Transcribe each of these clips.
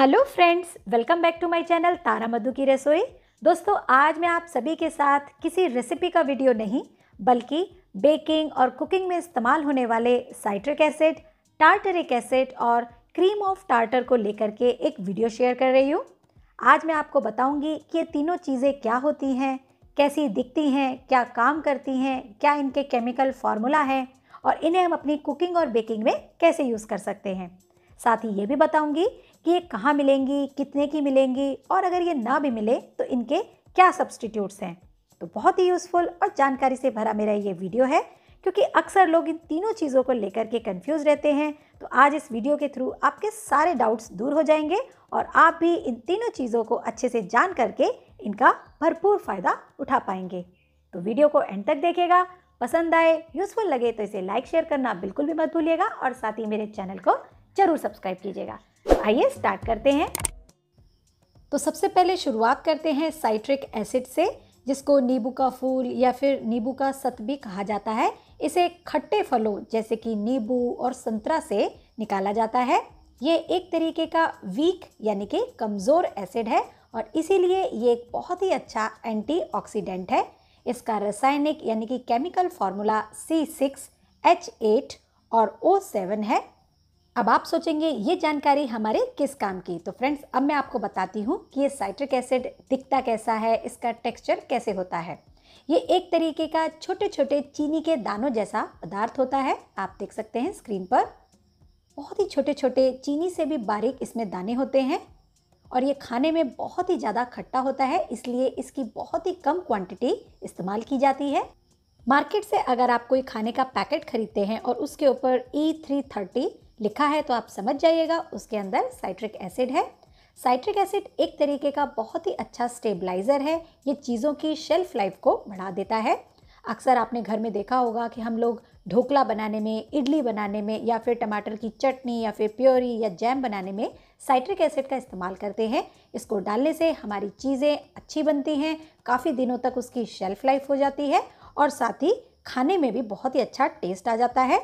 Hello friends, welcome back to my channel Tara Madhu की रसोई। दोस्तों, आज मैं आप सभी के साथ किसी रेसिपी का वीडियो नहीं, बल्कि बेकिंग और कुकिंग में इस्तेमाल होने वाले साइट्रिक एसिड टार्टरिक एसिड और क्रीम ऑफ़ टार्टर को लेकर के एक वीडियो शेयर कर रही हूँ। आज मैं आपको बताऊँगी कि ये तीनों चीज़ें क्या होती हैं, कैसी दिखती हैं, क्या काम करती हैं, क्या इनके केमिकल फार्मूला है और इन्हें हम अपनी कुकिंग और बेकिंग में कैसे यूज़ कर सकते हैं। साथ ही ये भी बताऊँगी कि ये कहाँ मिलेंगी, कितने की मिलेंगी और अगर ये ना भी मिले तो इनके क्या सब्सटीट्यूट्स हैं? तो बहुत ही यूज़फुल और जानकारी से भरा मेरा ये वीडियो है, क्योंकि अक्सर लोग इन तीनों चीज़ों को लेकर के कंफ्यूज रहते हैं। तो आज इस वीडियो के थ्रू आपके सारे डाउट्स दूर हो जाएँगे और आप भी इन तीनों चीज़ों को अच्छे से जान करके इनका भरपूर फ़ायदा उठा पाएँगे। तो वीडियो को एंड तक देखेगा पसंद आए यूज़फुल लगे तो इसे लाइक शेयर करना बिल्कुल भी मत भूलिएगा और साथ ही मेरे चैनल को ज़रूर सब्सक्राइब कीजिएगा। आइए स्टार्ट करते हैं। तो सबसे पहले शुरुआत करते हैं साइट्रिक एसिड से, जिसको नींबू का फूल या फिर नींबू का सत भी कहा जाता है। इसे खट्टे फलों जैसे कि नींबू और संतरा से निकाला जाता है। ये एक तरीके का वीक यानी कि कमज़ोर एसिड है और इसीलिए ये एक बहुत ही अच्छा एंटीऑक्सीडेंट है। इसका रासायनिक यानी कि chemical formula C six H eight और ओ सेवन है। अब आप सोचेंगे, ये जानकारी हमारे किस काम की? तो फ्रेंड्स, अब मैं आपको बताती हूँ कि ये साइट्रिक एसिड दिखता कैसा है, इसका टेक्सचर कैसे होता है। ये एक तरीके का छोटे छोटे चीनी के दानों जैसा पदार्थ होता है, आप देख सकते हैं स्क्रीन पर। बहुत ही छोटे छोटे चीनी से भी बारीक इसमें दाने होते हैं और ये खाने में बहुत ही ज़्यादा खट्टा होता है, इसलिए इसकी बहुत ही कम क्वांटिटी इस्तेमाल की जाती है। मार्केट से अगर आप कोई खाने का पैकेट खरीदते हैं और उसके ऊपर ई थ्री थर्टी लिखा है तो आप समझ जाइएगा, उसके अंदर साइट्रिक एसिड है। साइट्रिक एसिड एक तरीके का बहुत ही अच्छा स्टेबलाइज़र है, ये चीज़ों की शेल्फ लाइफ को बढ़ा देता है। अक्सर आपने घर में देखा होगा कि हम लोग ढोकला बनाने में, इडली बनाने में, या फिर टमाटर की चटनी, या फिर प्योरी, या जैम बनाने में साइट्रिक एसिड का इस्तेमाल करते हैं। इसको डालने से हमारी चीज़ें अच्छी बनती हैं, काफ़ी दिनों तक उसकी शेल्फ लाइफ हो जाती है, और साथ ही खाने में भी बहुत ही अच्छा टेस्ट आ जाता है।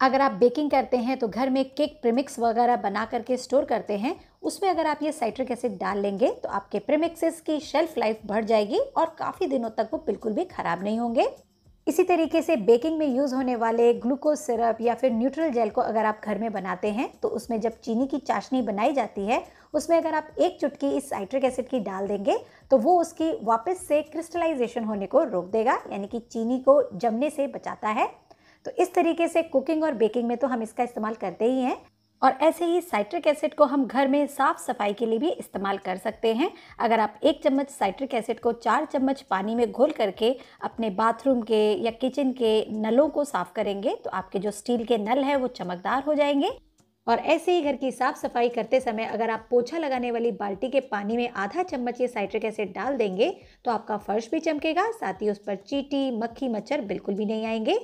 अगर आप बेकिंग करते हैं तो घर में केक प्रीमिक्स वगैरह बना करके स्टोर करते हैं, उसमें अगर आप ये साइट्रिक एसिड डाल लेंगे तो आपके प्रीमिक्सेस की शेल्फ लाइफ बढ़ जाएगी और काफ़ी दिनों तक वो बिल्कुल भी ख़राब नहीं होंगे। इसी तरीके से बेकिंग में यूज़ होने वाले ग्लूकोज सिरप या फिर न्यूट्रल जेल को अगर आप घर में बनाते हैं तो उसमें जब चीनी की चाशनी बनाई जाती है, उसमें अगर आप एक चुटकी इस साइट्रिक एसिड की डाल देंगे तो वो उसकी वापस से क्रिस्टलाइजेशन होने को रोक देगा, यानी कि चीनी को जमने से बचाता है। तो इस तरीके से कुकिंग और बेकिंग में तो हम इसका इस्तेमाल करते ही हैं और ऐसे ही साइट्रिक एसिड को हम घर में साफ़ सफ़ाई के लिए भी इस्तेमाल कर सकते हैं। अगर आप एक चम्मच साइट्रिक एसिड को चार चम्मच पानी में घोल करके अपने बाथरूम के या किचन के नलों को साफ़ करेंगे तो आपके जो स्टील के नल है वो चमकदार हो जाएँगे। और ऐसे ही घर की साफ़ सफ़ाई करते समय अगर आप पोछा लगाने वाली बाल्टी के पानी में आधा चम्मच ये साइट्रिक एसिड डाल देंगे तो आपका फर्श भी चमकेगा, साथ ही उस पर चीटी, मक्खी, मच्छर बिल्कुल भी नहीं आएँगे।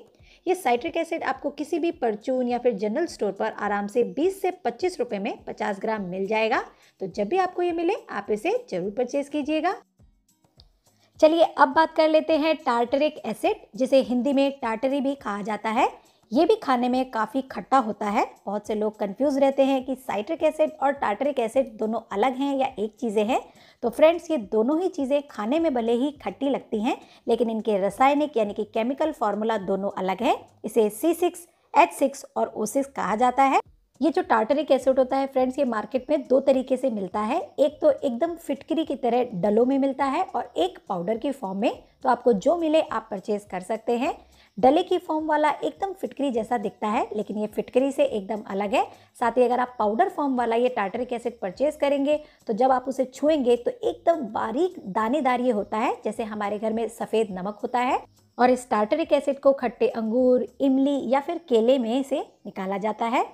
ये साइट्रिक एसिड आपको किसी भी परचून या फिर जनरल स्टोर पर आराम से 20 से 25 रुपए में 50 ग्राम मिल जाएगा। तो जब भी आपको ये मिले, आप इसे ज़रूर परचेज कीजिएगा। चलिए, अब बात कर लेते हैं टार्टरिक एसिड जिसे हिंदी में टार्टरी भी कहा जाता है। ये भी खाने में काफ़ी खट्टा होता है। बहुत से लोग कंफ्यूज रहते हैं कि साइट्रिक एसिड और टार्टरिक एसिड दोनों अलग हैं या एक चीज़ें हैं। तो फ्रेंड्स ये दोनों ही चीज़ें खाने में भले ही खट्टी लगती हैं, लेकिन इनके रासायनिक यानी कि केमिकल फार्मूला दोनों अलग है। इसे सी सिक्स एच सिक्स और ओ सिक्स कहा जाता है। ये जो टार्टरिक एसिड होता है फ्रेंड्स ये मार्केट में दो तरीके से मिलता है। एक तो एकदम फिटकरी की तरह डलों में मिलता है और एक पाउडर की फॉर्म में। तो आपको जो मिले आप परचेज कर सकते हैं। डले की फॉर्म वाला एकदम फिटकरी जैसा दिखता है, लेकिन ये फिटकरी से एकदम अलग है। साथ ही अगर आप पाउडर फॉर्म वाला ये टार्टरिक एसिड परचेज करेंगे तो जब आप उसे छुएँगे तो एकदम बारीक दानेदार ये होता है, जैसे हमारे घर में सफ़ेद नमक होता है। और इस टार्टरिक एसिड को खट्टे अंगूर, इमली या फिर केले में से निकाला जाता है।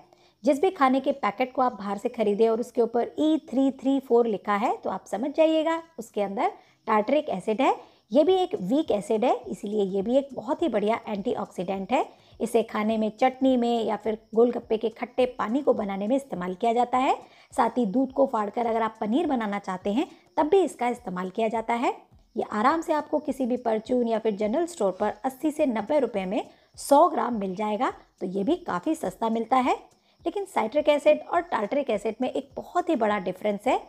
जिस भी खाने के पैकेट को आप बाहर से खरीदे और उसके ऊपर ई थ्री थ्री फोर लिखा है तो आप समझ जाइएगा, उसके अंदर टार्टरिक एसिड है। ये भी एक वीक एसिड है, इसीलिए ये भी एक बहुत ही बढ़िया एंटीऑक्सीडेंट है। इसे खाने में, चटनी में या फिर गोलगप्पे के खट्टे पानी को बनाने में इस्तेमाल किया जाता है। साथ ही दूध को फाड़कर अगर आप पनीर बनाना चाहते हैं, तब भी इसका इस्तेमाल किया जाता है। ये आराम से आपको किसी भी परचून या फिर जनरल स्टोर पर 80 से 90 रुपए में 100 ग्राम मिल जाएगा तो ये भी काफ़ी सस्ता मिलता है। लेकिन साइट्रिक एसिड और टार्टरिक एसिड में एक बहुत ही बड़ा डिफरेंस है।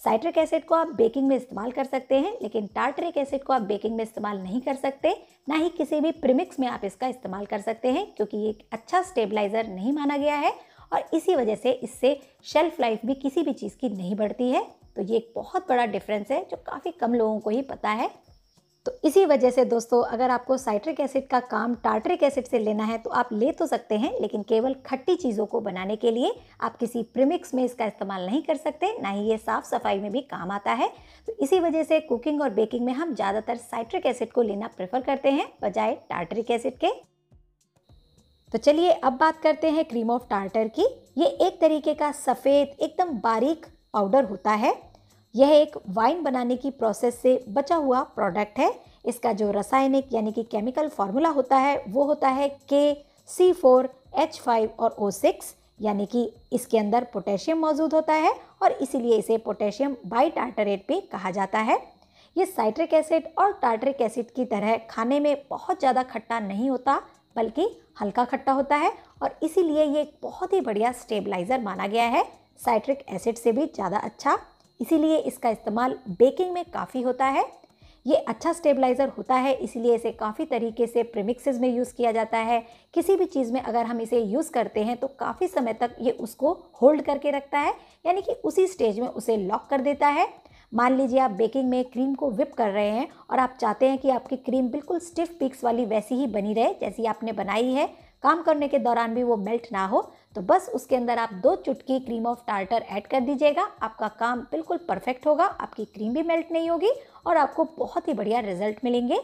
साइट्रिक एसिड को आप बेकिंग में इस्तेमाल कर सकते हैं, लेकिन टार्टरिक एसिड को आप बेकिंग में इस्तेमाल नहीं कर सकते, ना ही किसी भी प्रिमिक्स में आप इसका इस्तेमाल कर सकते हैं क्योंकि ये एक अच्छा स्टेबलाइज़र नहीं माना गया है, और इसी वजह से इससे शेल्फ लाइफ भी किसी भी चीज़ की नहीं बढ़ती है। तो ये एक बहुत बड़ा डिफरेंस है, जो काफ़ी कम लोगों को ही पता है। तो इसी वजह से दोस्तों, अगर आपको साइट्रिक एसिड का काम टार्टरिक एसिड से लेना है तो आप ले तो सकते हैं, लेकिन केवल खट्टी चीज़ों को बनाने के लिए आप किसी प्रीमिक्स में इसका इस्तेमाल नहीं कर सकते, ना ही ये साफ़ सफ़ाई में भी काम आता है। तो इसी वजह से कुकिंग और बेकिंग में हम ज़्यादातर साइट्रिक एसिड को लेना प्रेफर करते हैं, बजाय टार्टरिक एसिड के। तो चलिए अब बात करते हैं क्रीम ऑफ़ टार्टर की। ये एक तरीके का सफ़ेद, एकदम बारीक पाउडर होता है। यह एक वाइन बनाने की प्रोसेस से बचा हुआ प्रोडक्ट है। इसका जो रासायनिक यानी कि केमिकल फार्मूला होता है, वो होता है के सी फोर एच फाइव और ओ सिक्स यानी कि इसके अंदर पोटेशियम मौजूद होता है और इसीलिए इसे पोटेशियम बाई टार्टरेट भी कहा जाता है। ये साइट्रिक एसिड और टार्टरिक एसिड की तरह खाने में बहुत ज़्यादा खट्टा नहीं होता, बल्कि हल्का खट्टा होता है और इसीलिए ये एक बहुत ही बढ़िया स्टेबलाइज़र माना गया है। साइट्रिक एसिड से भी ज़्यादा अच्छा इसीलिए इसका इस्तेमाल बेकिंग में काफ़ी होता है। ये अच्छा स्टेबलाइज़र होता है, इसीलिए इसे काफ़ी तरीके से प्रीमिक्सेस में यूज़ किया जाता है। किसी भी चीज़ में अगर हम इसे यूज़ करते हैं तो काफ़ी समय तक ये उसको होल्ड करके रखता है, यानी कि उसी स्टेज में उसे लॉक कर देता है। मान लीजिए आप बेकिंग में क्रीम को विप कर रहे हैं और आप चाहते हैं कि आपकी क्रीम बिल्कुल स्टिफ पिक्स वाली वैसी ही बनी रहे, जैसी आपने बनाई है काम करने के दौरान भी वो मेल्ट ना हो तो बस उसके अंदर आप दो चुटकी क्रीम ऑफ़ टार्टर ऐड कर दीजिएगा। आपका काम बिल्कुल परफेक्ट होगा, आपकी क्रीम भी मेल्ट नहीं होगी और आपको बहुत ही बढ़िया रिज़ल्ट मिलेंगे।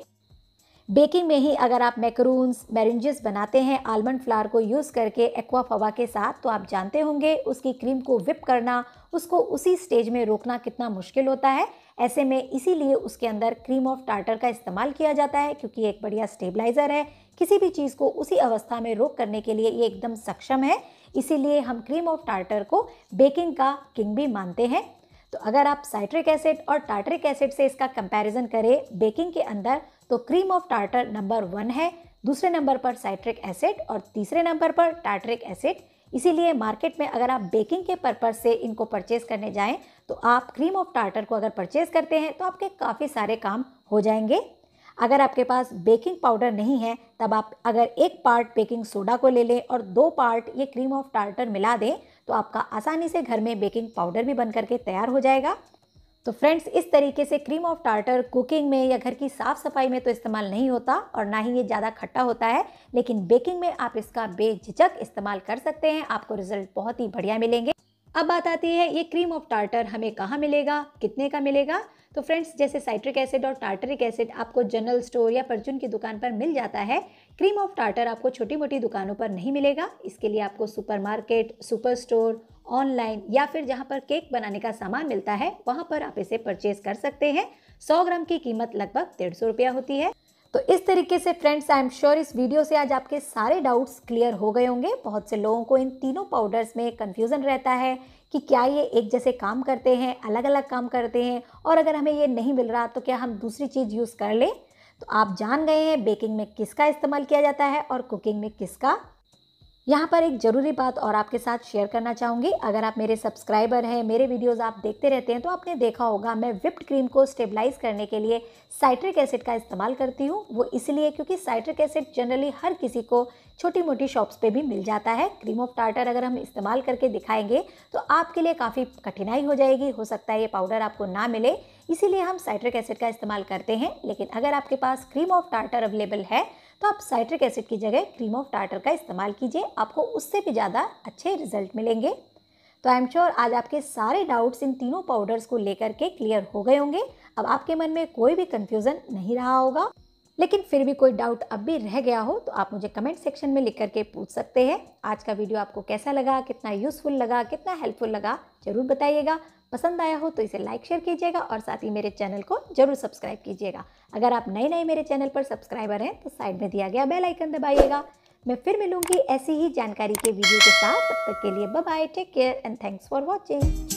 बेकिंग में ही अगर आप मैकरून्स मैरिंजेस बनाते हैं आलमंड फ्लावर को यूज़ करके एक्वा फवा के साथ तो आप जानते होंगे उसकी क्रीम को विप करना, उसको उसी स्टेज में रोकना कितना मुश्किल होता है। ऐसे में इसीलिए उसके अंदर क्रीम ऑफ़ टार्टर का इस्तेमाल किया जाता है, क्योंकि एक बढ़िया स्टेबलाइज़र है। किसी भी चीज़ को उसी अवस्था में रोक करने के लिए ये एकदम सक्षम है। इसीलिए हम क्रीम ऑफ़ टार्टर को बेकिंग का किंग भी मानते हैं। तो अगर आप साइट्रिक एसिड और टार्टरिक एसिड से इसका कंपैरिजन करें बेकिंग के अंदर तो cream of tartar number one है, दूसरे नंबर पर साइट्रिक एसिड और तीसरे नंबर पर टार्टरिक एसिड इसीलिए मार्केट में अगर आप बेकिंग के पर्पज़ से इनको परचेज़ करने जाएँ तो आप क्रीम ऑफ़ टार्टर को अगर परचेज़ करते हैं तो आपके काफ़ी सारे काम हो जाएँगे। अगर आपके पास बेकिंग पाउडर नहीं है, तब आप अगर एक पार्ट बेकिंग सोडा को ले लें और दो पार्ट ये क्रीम ऑफ़ टार्टर मिला दें तो आपका आसानी से घर में बेकिंग पाउडर भी बन करके तैयार हो जाएगा। तो फ्रेंड्स, इस तरीके से क्रीम ऑफ़ टार्टर कुकिंग में या घर की साफ़ सफ़ाई में तो इस्तेमाल नहीं होता और ना ही ये ज़्यादा खट्टा होता है, लेकिन बेकिंग में आप इसका बेझिझक इस्तेमाल कर सकते हैं। आपको रिज़ल्ट बहुत ही बढ़िया मिलेंगे। अब बात आती है ये क्रीम ऑफ़ टार्टर हमें कहाँ मिलेगा, कितने का मिलेगा? तो फ्रेंड्स, जैसे साइट्रिक एसिड और टार्टरिक एसिड आपको जनरल स्टोर या परचून की दुकान पर मिल जाता है क्रीम ऑफ़ टार्टर आपको छोटी मोटी दुकानों पर नहीं मिलेगा। इसके लिए आपको सुपरमार्केट सुपर स्टोर ऑनलाइन या फिर जहाँ पर केक बनाने का सामान मिलता है, वहाँ पर आप इसे परचेज कर सकते हैं। सौ ग्राम की कीमत लगभग डेढ़ सौ रुपया होती है। तो इस तरीके से फ्रेंड्स आई एम श्योर इस वीडियो से आज आपके सारे डाउट्स क्लियर हो गए होंगे। बहुत से लोगों को इन तीनों पाउडर्स में कन्फ्यूज़न रहता है कि क्या ये एक जैसे काम करते हैं अलग अलग काम करते हैं और अगर हमें ये नहीं मिल रहा तो क्या हम दूसरी चीज़ यूज़ कर लें? तो आप जान गए हैं बेकिंग में किसका इस्तेमाल किया जाता है और कुकिंग में किसका यहाँ पर एक ज़रूरी बात और आपके साथ शेयर करना चाहूँगी। अगर आप मेरे सब्सक्राइबर हैं, मेरे वीडियोस आप देखते रहते हैं तो आपने देखा होगा मैं विप्ड क्रीम को स्टेबलाइज करने के लिए साइट्रिक एसिड का इस्तेमाल करती हूँ। वो इसलिए क्योंकि साइट्रिक एसिड जनरली हर किसी को छोटी मोटी शॉप्स पे भी मिल जाता है। क्रीम ऑफ़ टार्टर अगर हम इस्तेमाल करके दिखाएँगे तो आपके लिए काफ़ी कठिनाई हो जाएगी। हो सकता है ये पाउडर आपको ना मिले। इसीलिए हम साइट्रिक एसिड का इस्तेमाल करते हैं। लेकिन अगर आपके पास क्रीम ऑफ़ टार्टर अवेलेबल है तो आप साइट्रिक एसिड की जगह क्रीम ऑफ़ टार्टर का इस्तेमाल कीजिए, आपको उससे भी ज़्यादा अच्छे रिज़ल्ट मिलेंगे। तो आई एम श्योर आज आपके सारे डाउट्स इन तीनों पाउडर्स को लेकर के क्लियर हो गए होंगे। अब आपके मन में कोई भी कन्फ्यूज़न नहीं रहा होगा। लेकिन फिर भी कोई डाउट अब भी रह गया हो तो आप मुझे कमेंट सेक्शन में लिख करके पूछ सकते हैं। आज का वीडियो आपको कैसा लगा, कितना यूज़फुल लगा, कितना हेल्पफुल लगा, ज़रूर बताइएगा। पसंद आया हो तो इसे लाइक शेयर कीजिएगा और साथ ही मेरे चैनल को ज़रूर सब्सक्राइब कीजिएगा। अगर आप नए नए मेरे चैनल पर सब्सक्राइबर हैं तो साइड में दिया गया बेल आइकन दबाइएगा। मैं फिर मिलूँगी ऐसी ही जानकारी के वीडियो के साथ। तब तक के लिए bye take care and thanks for watching